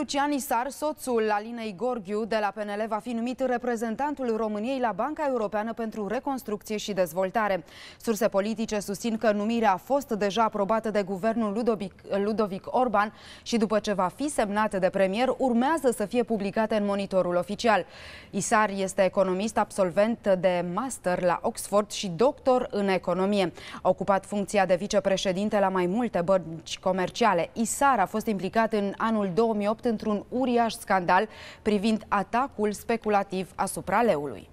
Lucian Isar, soțul Alinei Gorghiu de la PNL, va fi numit reprezentantul României la Banca Europeană pentru Reconstrucție și Dezvoltare. Surse politice susțin că numirea a fost deja aprobată de guvernul Ludovic, Ludovic Orban și după ce va fi semnată de premier, urmează să fie publicată în monitorul oficial. Isar este economist absolvent de master la Oxford și doctor în economie. A ocupat funcția de vicepreședinte la mai multe bănci comerciale. Isar a fost implicat în anul 2008 într-un uriaș scandal privind atacul speculativ asupra leului.